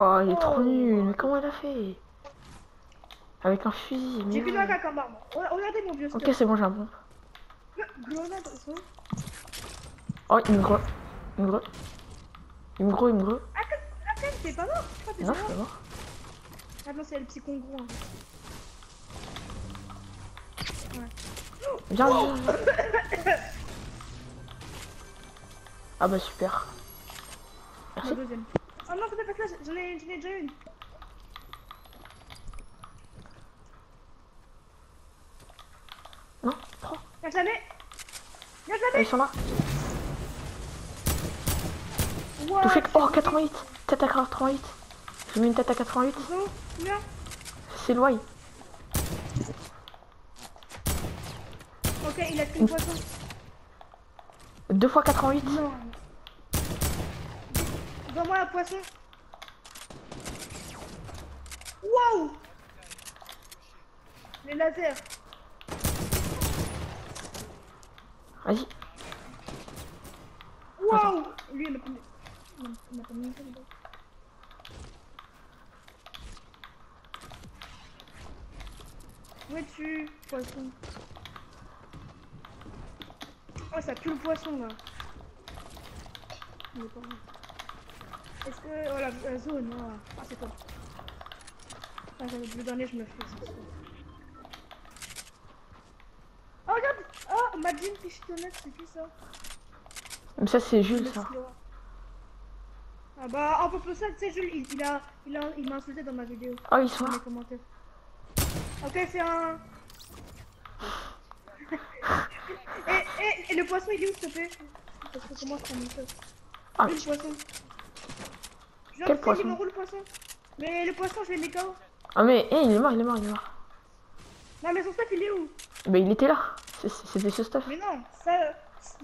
Oh, il est trop Oh. nul. Mais comment il a fait? Avec un fusil. J'ai non. attaque en arme. Regardez mon vieux Ok, c'est bon, j'ai un bon. Grenade. Oh, il me gre... Il me gre... Il me gre... Il me. Ah, quand t'es pas mort. Non, pas je suis mort. pas mort. Ah non, c'est le petit con gros. hein. Viens. Ah bah super. Merci. Oh non, fais pas ça, j'en ai, j'en ai déjà une. Non, prends. Viens, je la mets. Viens, je la mets. ils sont là. Wow, Touché. Oh, 88. Tête à 88. J'ai mis une tête à 88. Zo, combien C'est loin. Ok, il a pris une poisson. 2 fois 88. Non. Donne-moi un poisson. Wow Les lasers. Vas-y. Wow Lui, il m'a pas mis... Où es-tu, poisson? Oh, ça pue le poisson, là. Il est pas là. Est-ce que... Oh, la, la zone, oh. Ah, c'est toi. Ah, j'avais le dernier, je me fais ça. Oh, regarde Oh, Majin Pistonnette, c'est qui ça Mais ça, c'est Jules, le ça. Ah bah, en de ça, tu sais, Jules, il, il a, il a, il m'a insulté dans ma vidéo, Oh, les commentaires. Ok, c'est un... et, et, et le poisson, il est où, s'il te plaît? Parce que comment je prends mon truc Ah. Le poisson. Genre, Quel poisson le poisson. Mais le poisson, je l'ai mis KO. Ah, mais eh, il est mort, il est mort, il est mort. Non, mais son stuff, il est où? Mais il était là. C'est- C'était ce stuff. Mais non, ça,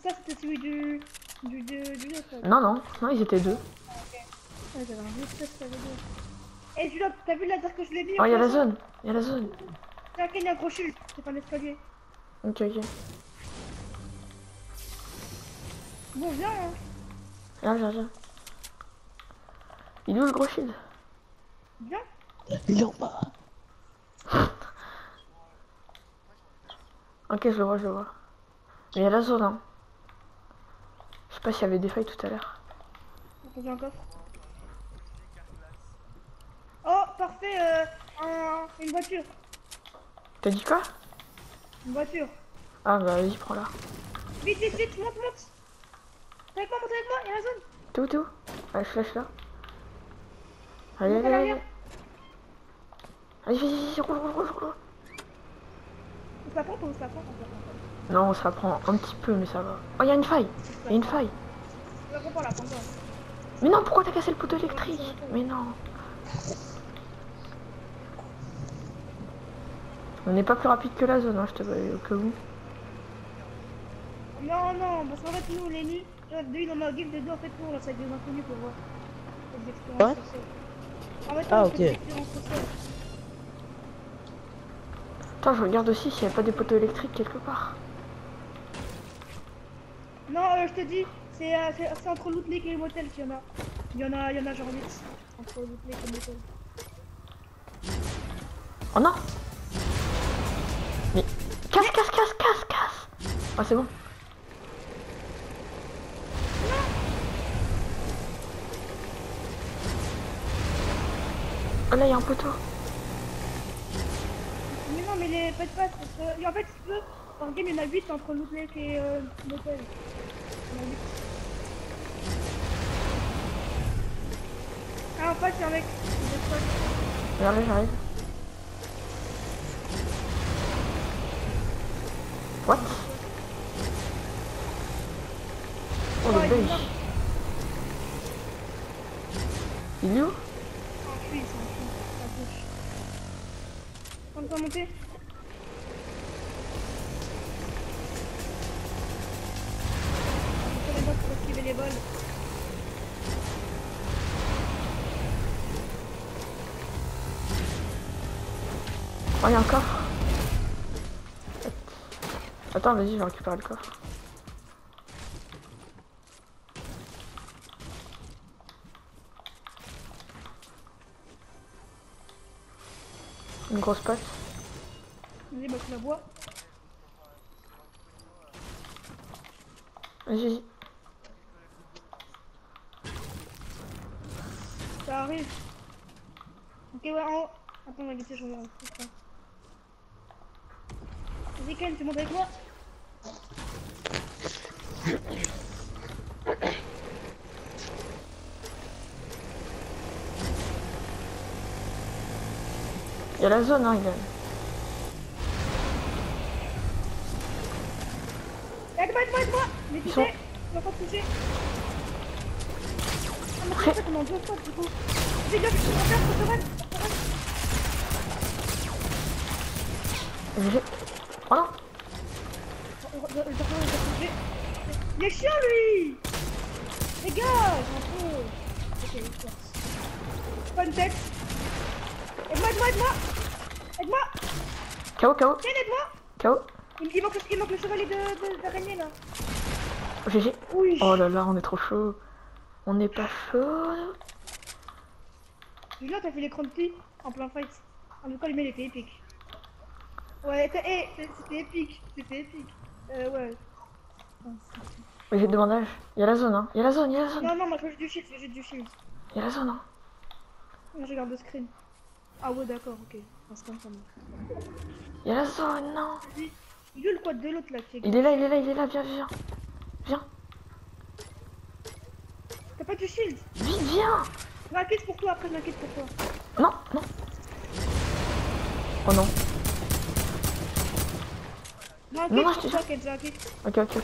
ça c'était celui du... du, du, du autre. Non, non, non, ils étaient deux. Ouais, j'avais un vieux stuff, ça veut dire. Et Jules, t'as vu la dire que je l'ai mis Oh, il y a la zone. Il y a la zone. Tiens, il y a un gros shield, c'est un escalier. Ok, ok. Bon, viens, hein. Viens, viens, viens. Il est où le gros shield Viens. Il est en bas. Ok, je le vois, je le vois. Mais il y a la zone, hein. Je sais pas s'il y avait des failles tout à l'heure. Un coffre. Oh, parfait, euh, un- une voiture. T'as dit quoi? Une voiture. Ah, bah vas-y, prends-la. Vite, vite, vite, monte, monte. T'es avec moi, monte avec moi, il y a la zone. T'es où, t'es où? Allez, je lâche là. Allez, allez, allez. Allez, vas-y, vas-y, roule, roule, roule, roule. On se la prend, on se la prend, on se la prend. Non, ça prend un petit peu, mais ça va. Oh, il y a une faille. Il y a une faille. On. Mais non, pourquoi t'as cassé le poteau électrique? Mais non. On n'est pas plus rapide que la zone, hein, je te cas où. Non, non, parce qu'en fait, nous, les nuits, dans ma guilde de deux, en fait, nous, on avec des inconnus pour voir les expériences Ouais. Ah, ok. Attends, je regarde aussi s'il n'y a pas des poteaux électriques quelque part. Non, euh, je te dis, c'est euh, entre Loot Lake et Motel qu'il y en a. Il y en a, il y en a genre 8 entre Loot Lake et Motel. Oh non Mais casse, casse, casse, casse, casse Ah, c'est bon. Oh là, il y a un poteau. Mais non, mais les pète pas, et en fait, si tu veux, en game, il y en a 8 entre Loot Lake et euh, Motel. Il y en a 8. Ah, en fait, il y a un mec. folle. J'arrive. What? Oh, Oh, le il. Il est où? Pas monter. Oh, il. Attends, vas-y, je vais récupérer le coffre. Une grosse patte. Vas-y, bah tu la bois. Vas-y. Ça arrive. Ok, ouais, en haut. Attends, on va laisser, je ça. Vas-y, Ken, tu montes avec moi Il y a la zone, hein, il Ils sont- vas pas toucher. Ah, mais c'est ça, deux fois, du coup. Je suis en faire, va, va. Oh Oh, je- Il est chiant, lui Dégage, un peu Ok, il se passe. Pas une tête Aide-moi, aide-moi, aide-moi Aide-moi KO, KO, Ken, aide-moi KO. il, il manque, il manque le chevalier de, là GG. Oui Oh là là, on est trop chaud. On n'est pas chaud. Julien, t'as fait l'écran de petit en plein fight. En tout cas, le mail était épique. Ouais, eh, c'était épique, c'était épique. Euh, ouais. Mais j'ai bandages. Il y a la zone, hein. Il y a la zone, il y a la zone. Non, non, moi je veux du shield, j'ai du shield. Il y a la zone, hein. Moi je regarde le screen. Ah ouais, d'accord, ok. Comme ça. Il y a la zone, non. Il est le quad de l'autre là qui est... Il est là, il est là, il est là. Viens, viens. Viens. T'as pas du shield Vite, viens. M'inquiète pour toi, après je m'inquiète pour toi. Non, non. Oh non. Non, non, je pour toi. Kenza, ok Ok, ok.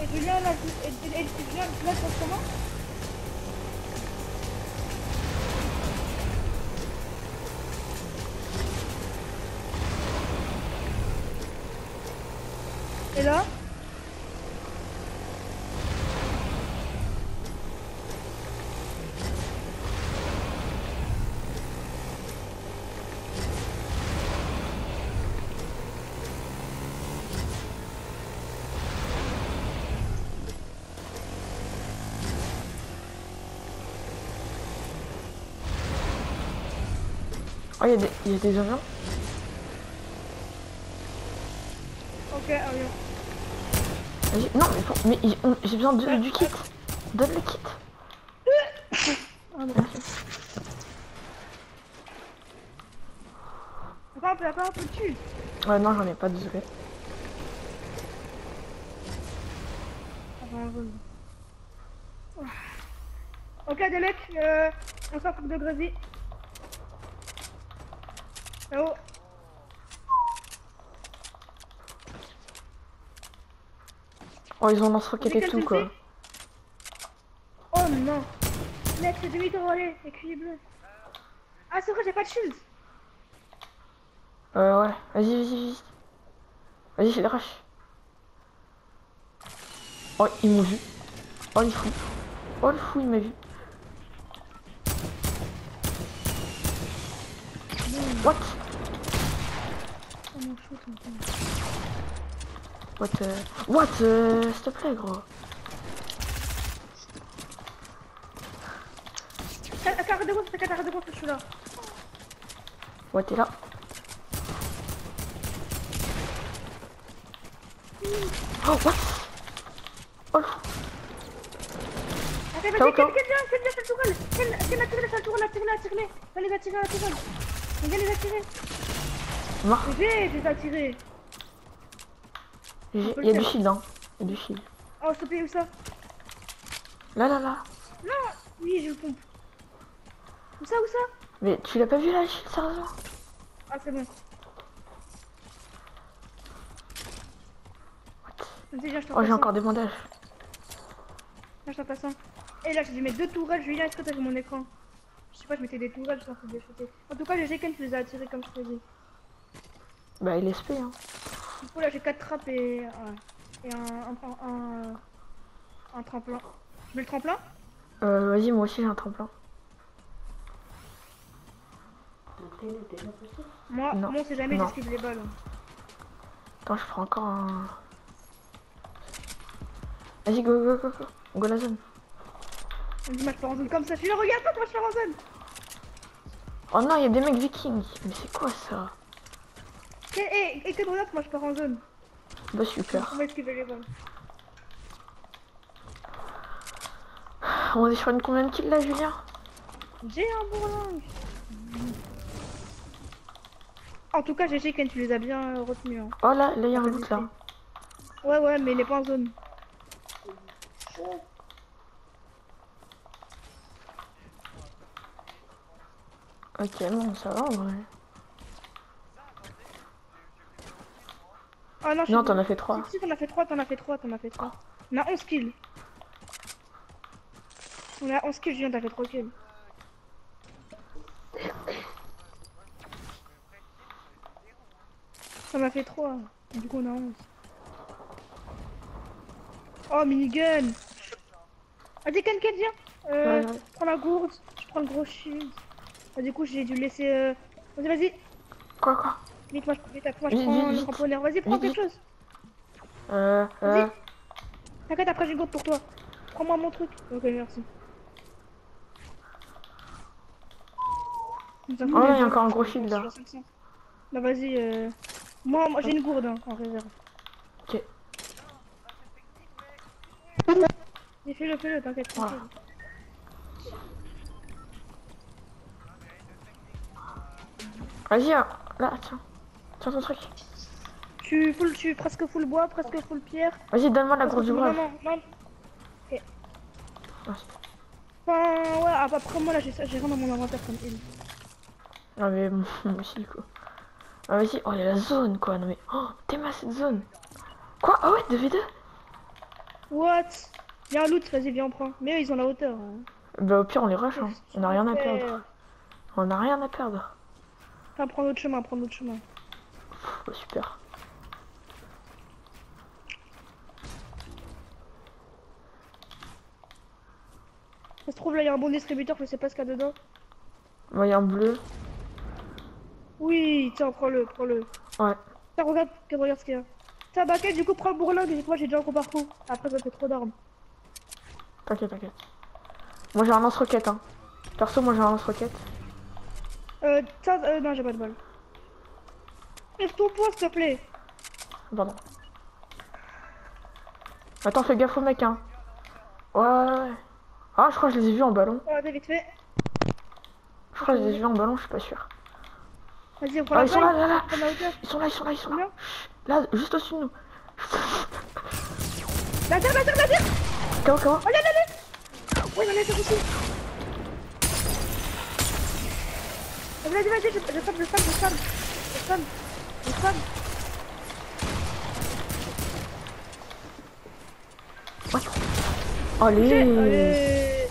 Et Julien, là, et, et, et, Julien, là, comment Et là Oh, il y a des, il y a des avions. Ok. Vas-y. Non, mais, mais j'ai besoin de, du kit. Donne le kit. Ah non. T'as pas un peu, dessus Ouais, non, j'en ai pas, désolé. Ok, des mecs, euh, on s'en de Grésy. Oh, Oh, ils ont lance-roquette et tout, quoi. oh non. Mec, c'est demi-tour, écuyer bleu. Ah, c'est vrai, j'ai pas de shield. Euh, ouais. Vas-y, vas-y, vas-y. Vas-y, fais le rush. Oh, ils m'ont vu. Oh, les fous. Oh, le fou, il m'a vu. What? Oh ton. What euh... What euh... S'il te plaît, gros. T'as t'as carré de gauche, t'as carré de gauche, je suis là. What, t'es là Oh, what Oh, le fou. Attends, Ciao, vas-y, ciao. quel, quel, quel, quel, quel, tourelle Quel, quel, attire-les, quel tourelle, attire-les, attire-les Va les attirer à la tourelle Viens les attirer Mort. J'ai les attirer Il y a le du shield, hein. Il y a du shield. Oh, s'il te plaît, où ça? Là, là, là. Non Oui, j'ai le pompe. Où ça, où ça? Mais tu l'as pas vu, là, le shield, sérieusement Ah, c'est bon. Je Oh, j'ai encore des bandages. Viens, je t'en passe un. Et là, j'ai dû mettre deux tourelles. Julien, est-ce que t'as vu mon écran Je sais pas, je mettais des tourelles, je t'en. En tout cas, les G-Ken, tu les as attirés comme je te dis. Bah, il est SP, hein. Du coup, là, j'ai 4 trappes et, et un, un, un, un tremplin. Je mets le tremplin? Euh, vas-y, moi aussi, j'ai un tremplin. Moi, Non. moi on sait jamais, Non. j'esquive les balles. Attends, je prends encore un... Vas-y, go, go, go, go. Go la zone. Vas-y, moi je pars en zone comme ça. Je suis là, regarde toi, moi je pars en zone. Oh non, il y a des mecs vikings. Mais c'est quoi ça? Et, et, et que regarde, moi je pars en zone. Bah super. On va esquiver les balles. On est sur une combien de kills là, Julien? J'ai un bourlingue. En tout cas, GG Ken, tu les as bien euh, retenus. Hein. Oh là, là, il y a un loot là. Ouais, ouais, mais il est pas en zone. Ok, bon, ça va en vrai. Ah non, je Non, t'en as fait 3. Si, si, t'en as fait 3, t'en as fait 3, t'en as fait 3. On a 11 kills. On a 11 kills, Julien, t'as fait 3 kills. Ça m'a fait 3. Du coup, on a 11. Oh, minigun Vas-y, Ken, Ken, viens euh, Ouais, ouais. Prends la gourde, je prends le gros shield. Ah, du coup, j'ai dû laisser... euh, Vas-y, vas-y Quoi, quoi? Vite, moi, je, vite, moi, je prends le cramponneur. Vas-y, prends quelque chose. Euh, euh. T'inquiète, après j'ai une gourde pour toi. Prends-moi mon truc. Ok, merci. Oh, il y a encore un gros shield là. Bah vas-y, euh... moi, moi j'ai une gourde hein, en réserve. Ok. Vas-y, Fais-le, fais-le, t'inquiète. Voilà. Vas-y, hein. là, tiens. Tiens ton truc. Tu full, tu presque full bois, presque full pierre. Vas-y, donne-moi la grosse du non, brave. non, non. Ok. Ah, Enfin, ouais, ah, bah, après moi là j'ai ça- j'ai rien dans mon inventaire comme il. Ah, mais moi aussi, quoi. Ah, vas-y. Oh, il y a la zone, quoi. Non, mais. Oh, t'es ma cette zone. Quoi? Ah ouais, 2v2 What? Y'a un loot, vas-y, viens, on prend. Mais eux, ils ont la hauteur. hein. Bah, au pire, on les rush, hein. On a rien à perdre. On a rien à perdre. Enfin, prends l'autre chemin, prends l'autre chemin. Oh, super. Ça se trouve là, il y a un bon distributeur, je sais pas ce qu'il y a dedans. Moi, il y a un bleu. Oui, tiens, prends-le, prends-le. Ouais. Tiens, regarde, regarde ce qu'il y a. Tiens, bah, du coup, prends le bourlingue, et moi j'ai déjà un gros parcours. Après, ça fait trop d'armes. T'inquiète, t'inquiète. Moi, j'ai un lance-roquette, hein. Perso, moi, j'ai un lance-roquette. Euh, tiens, euh, non, j'ai pas de balle. Lève ton poing, s'il te plaît. Pardon. Attends, fais gaffe au mec, hein. Ouais, ouais, ouais. Ah, je crois que je les ai vus en ballon. Vite fait. Je crois que je les ai vus en ballon, je suis pas sûr. Vas-y, on prend Ah, la ils sont là, là, là. La. Ils sont là, ils sont là, ils sont là. Là, juste au-dessus de nous. La terre, la terre, la terre Comment, comment Oh, là, là, là Oui, on a terre aussi. Vas-y, vas-y, je, je spam, je spam, je spam. Je spam. Allez. Allez.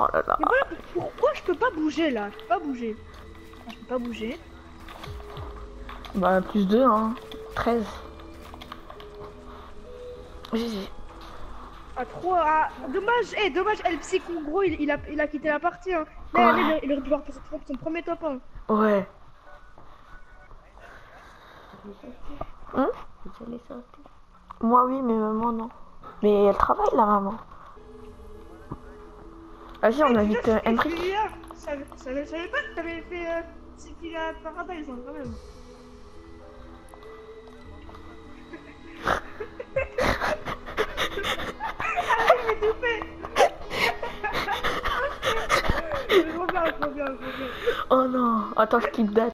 Oh là là. Mais voilà, pourquoi je peux pas bouger là? Je peux pas bouger. Je peux pas bouger. Bah, plus 2, hein. 13. GG. Ah, trop. Ah, dommage, eh, dommage, El Psycho, gros, il, il, a, il a quitté la partie. Hein. Mais Ouais. allez, il aurait pu avoir son, son premier top 1. Ouais. Hein Moi, oui, mais maman, non. Mais elle travaille, la maman. Vas-y, on invite euh, Henrik. Je savais, pas que t'avais fait. Euh, c'est qu'il a Paradise hein, quand même. ah. Oh non. Attends, je quitte date.